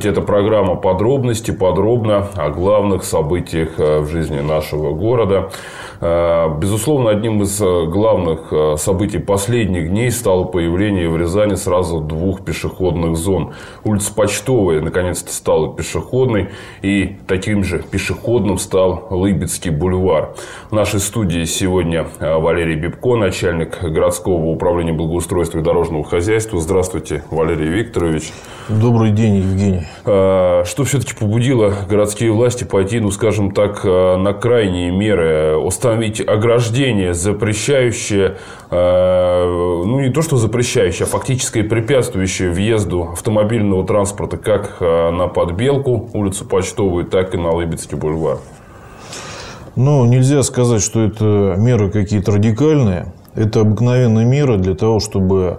Здравствуйте, это программа «Подробности», подробно о главных событиях э, в жизни нашего города. Э, безусловно, одним из э, главных событий последних дней стало появление в Рязани сразу двух пешеходных зон. Улица Почтовая наконец-то стала пешеходной, и таким же пешеходным стал Лыбецкий бульвар. В нашей студии сегодня Валерий Бибко, начальник городского управления благоустройства и дорожного хозяйства. Здравствуйте, Валерий Викторович. Добрый день, Евгений. А, что все-таки побудило городские власти пойти, ну, скажем так, а, на крайние меры, установить ограждение, запрещающее, а, ну, не то, что запрещающее, а фактически препятствующее въезду автомобильного транспорта как на Подбелку, улицу Почтовую, так и на Лыбецкий бульвар? Ну, нельзя сказать, что это меры какие-то радикальные. Это обыкновенные меры для того, чтобы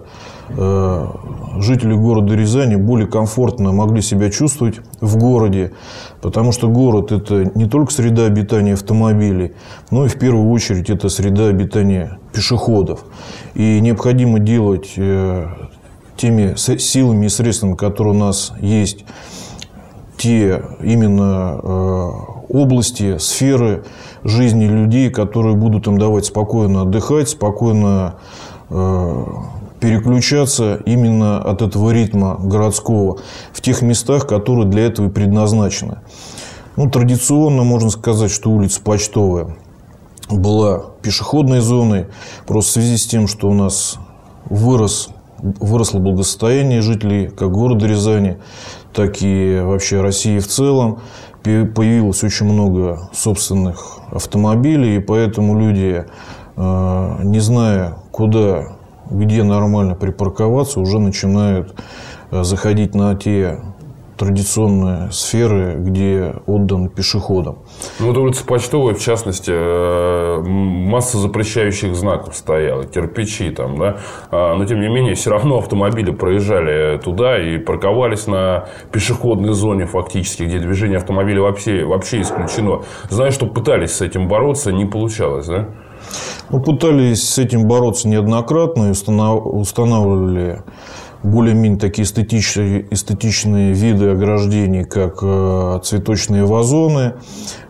жители города Рязани более комфортно могли себя чувствовать в городе, потому что город – это не только среда обитания автомобилей, но и в первую очередь это среда обитания пешеходов. И необходимо делать э, теми силами и средствами, которые у нас есть, те именно э, области, сферы жизни людей, которые будут им давать спокойно отдыхать, спокойно переключаться именно от этого ритма городского в тех местах, которые для этого и предназначены. Ну, традиционно можно сказать, что улица Почтовая была пешеходной зоной, просто в связи с тем, что у нас вырос, выросло благосостояние жителей как города Рязани, так и вообще России в целом. Появилось очень много собственных автомобилей, и поэтому люди, э, не зная, куда где нормально припарковаться, уже начинают э, заходить на те традиционные сферы, где отдан пешеходам. Ну, вот улица Почтовая, в частности, э, масса запрещающих знаков стояла, кирпичи там, да. А, но, тем не менее, все равно автомобили проезжали туда и парковались на пешеходной зоне фактически, где движение автомобиля вообще, вообще исключено. Знаю, что пытались с этим бороться, не получалось, да? Мы пытались с этим бороться неоднократно и устанавливали более-менее такие эстетичные, эстетичные виды ограждений, как э, цветочные вазоны.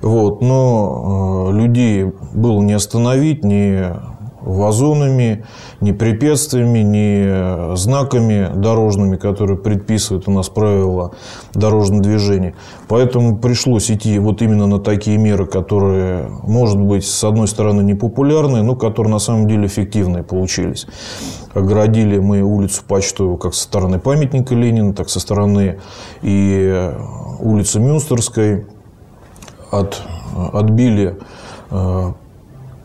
Вот. Но э, людей было не остановить, не вазонами, ни препятствиями, ни знаками дорожными, которые предписывают у нас правила дорожного движения. Поэтому пришлось идти вот именно на такие меры, которые, может быть, с одной стороны непопулярные, но которые на самом деле эффективные получились. Оградили мы улицу Почтовую как со стороны памятника Ленина, так со стороны и улицы Мюнстерской. От, отбили э,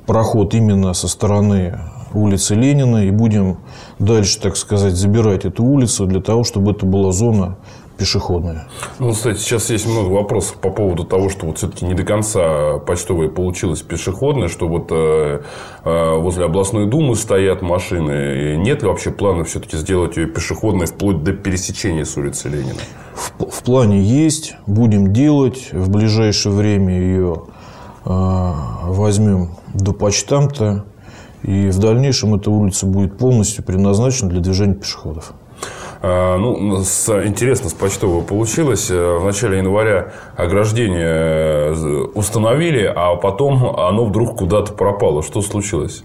проход именно со стороны улицы Ленина и будем дальше, так сказать, забирать эту улицу для того, чтобы это была зона пешеходная. Ну, кстати, сейчас есть много вопросов по поводу того, что вот все-таки не до конца почтовая получилась пешеходная, что вот э, э, возле областной думы стоят машины. И нет ли вообще плана все-таки сделать ее пешеходной вплоть до пересечения с улицы Ленина? В, в плане есть, будем делать. В ближайшее время ее возьмем до почтамта. И в дальнейшем эта улица будет полностью предназначена для движения пешеходов. А, ну, с, интересно, с почтового получилось. Э, в начале января ограждение э, установили, а потом оно вдруг куда-то пропало. Что случилось?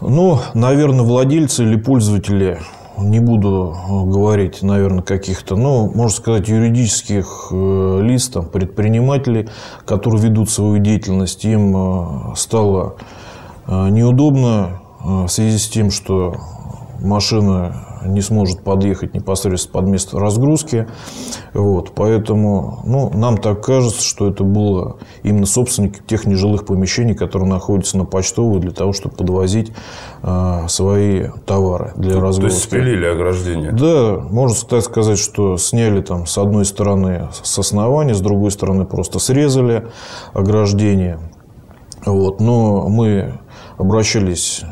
Ну, наверное, владельцы или пользователи, не буду э, говорить, наверное, каких-то, но, можно сказать, юридических лиц, там, предпринимателей, которые ведут свою деятельность, им стало неудобно в связи с тем, что машина не сможет подъехать непосредственно под место разгрузки. Вот, поэтому ну, нам так кажется, что это было именно собственники тех нежилых помещений, которые находятся на почтовой для того, чтобы подвозить э, свои товары для разгрузки. То есть спилили ограждение? Да, можно так сказать, что сняли там с одной стороны с основания, с другой стороны просто срезали ограждение. Вот, но мы обращались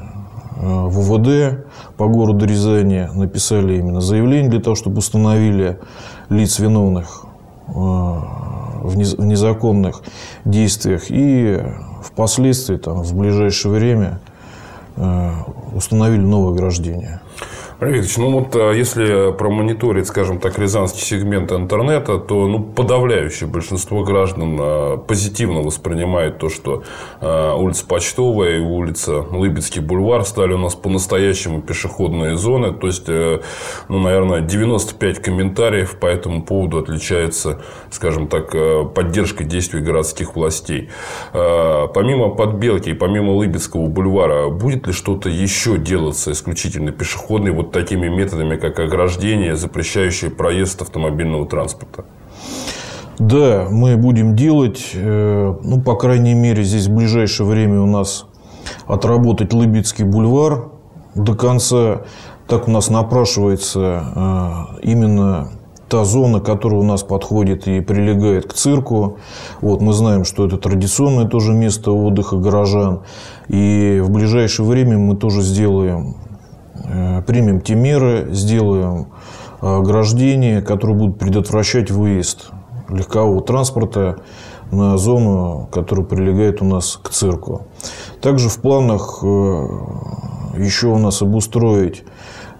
Э, в УВД по городу Рязани, написали именно заявление для того, чтобы установили лиц виновных э, в незаконных действиях и впоследствии, там, в ближайшее время, э, установили новое ограждение. Олег ну вот а, если промониторить, скажем так, рязанский сегмент интернета, то ну, подавляющее большинство граждан а, позитивно воспринимает то, что а, улица Почтовая и улица Лыбецкий бульвар стали у нас по-настоящему пешеходные зоны. То есть, э, ну, наверное, 95 комментариев по этому поводу отличается, скажем так, э, поддержкой действий городских властей. Помимо Подбелки и помимо Лыбецкого бульвара, будет ли что-то еще делаться исключительно пешеходной вот такими методами, как ограждение, запрещающее проезд автомобильного транспорта? Да, мы будем делать, э, ну, по крайней мере, здесь в ближайшее время у нас отработать Лыбецкий бульвар до конца. Так у нас напрашивается э, именно та зона, которая у нас подходит и прилегает к цирку. Вот, мы знаем, что это традиционное тоже место отдыха горожан. И в ближайшее время мы тоже сделаем примем те меры, сделаем э, ограждения, которые будут предотвращать выезд легкового транспорта на зону, которая прилегает у нас к цирку. Также в планах э, еще у нас обустроить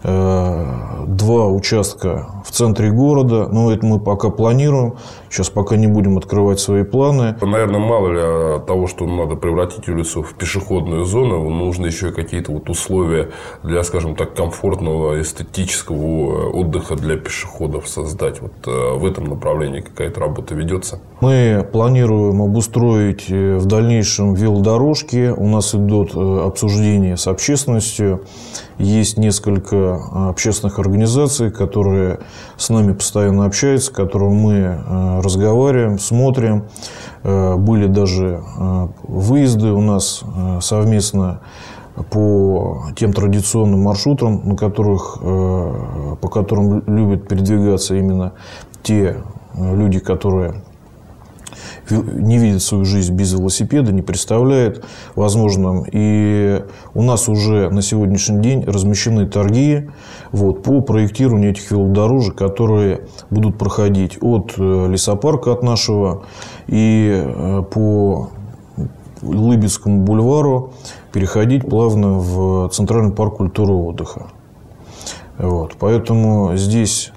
два участка в центре города. Но это мы пока планируем. Сейчас пока не будем открывать свои планы. Наверное, мало ли того, что надо превратить улицу в пешеходную зону, нужны еще какие-то вот условия для, скажем так, комфортного эстетического отдыха для пешеходов создать. Вот э, в этом направлении какая-то работа ведется? Мы планируем обустроить э, в дальнейшем велодорожки. У нас идут э, обсуждения с общественностью. Есть несколько общественных организаций, которые с нами постоянно общаются, с которыми мы э, разговариваем, смотрим. Э, были даже э, выезды у нас совместно по тем традиционным маршрутам, на которых, по которым любят передвигаться именно те люди, которые не видит свою жизнь без велосипеда, не представляет возможным. И у нас уже на сегодняшний день размещены торги вот, по проектированию этих велодорожек, которые будут проходить от э, лесопарка от нашего и э, по Лыбецкому бульвару переходить плавно в Центральный парк культуры и отдыха. Вот. Поэтому здесь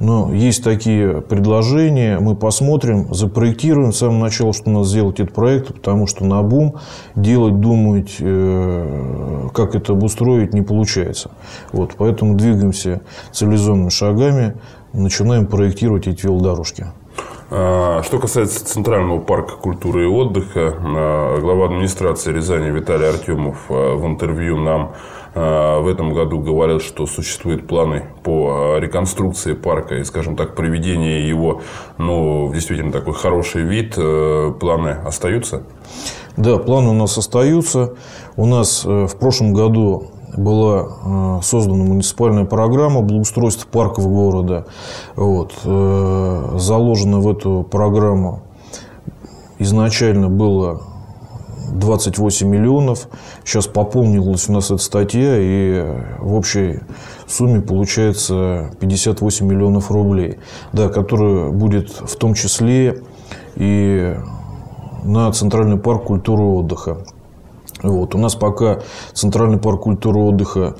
но есть такие предложения, мы посмотрим, запроектируем с самого начала, что надо сделать этот проект, потому что на бум делать, думать, э, как это обустроить, не получается. Вот, поэтому двигаемся цивилизованными шагами, начинаем проектировать эти велодорожки. А, что касается Центрального парка культуры и отдыха, а, глава администрации Рязани Виталий Артемов а, в интервью нам в этом году говорил, что существуют планы по реконструкции парка и, скажем так, приведение его ну, в действительно такой хороший вид. Планы остаются? Да, планы у нас остаются. У нас э, в прошлом году была э, создана муниципальная программа благоустройства парков города. Вот. Э, заложено в эту программу изначально было 28 миллионов. Сейчас пополнилась у нас эта статья, и в общей сумме получается 58 миллионов рублей, да, которая будет в том числе и на Центральный парк культуры и отдыха. Вот. У нас пока Центральный парк культуры и отдыха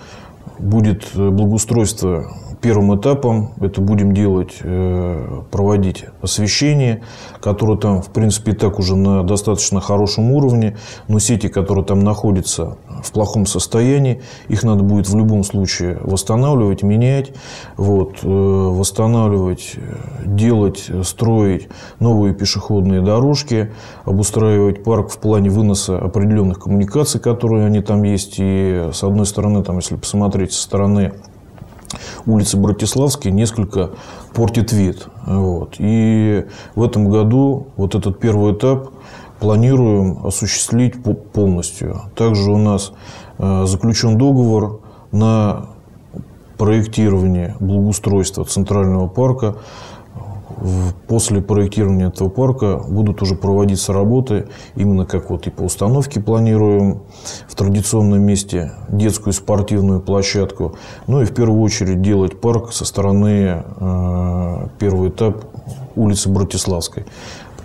будет э, благоустройство первым этапом. Это будем делать, э, проводить освещение, которое там, в принципе, и так уже на достаточно хорошем уровне, но сети, которые там находятся в плохом состоянии, их надо будет в любом случае восстанавливать, менять, вот, э, восстанавливать, делать, строить новые пешеходные дорожки, обустраивать парк в плане выноса определенных коммуникаций, которые они там есть, и с одной стороны, там, если посмотреть со стороны улицы Братиславской несколько портит вид. Вот. И в этом году вот этот первый этап планируем осуществить полностью. Также у нас э, заключен договор на проектирование благоустройства Центрального парка после проектирования этого парка будут уже проводиться работы, именно как вот и по установке планируем в традиционном месте детскую спортивную площадку, ну и в первую очередь делать парк со стороны, э, первый этап улицы Братиславской.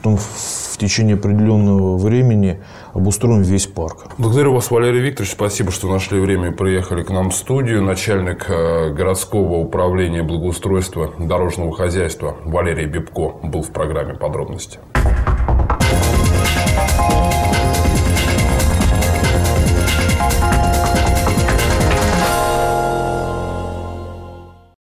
Потом в течение определенного времени обустроим весь парк. Благодарю вас, Валерий Викторович. Спасибо, что нашли время и приехали к нам в студию. Начальник э, городского управления благоустройства дорожного хозяйства Валерий Бибко был в программе «Подробности».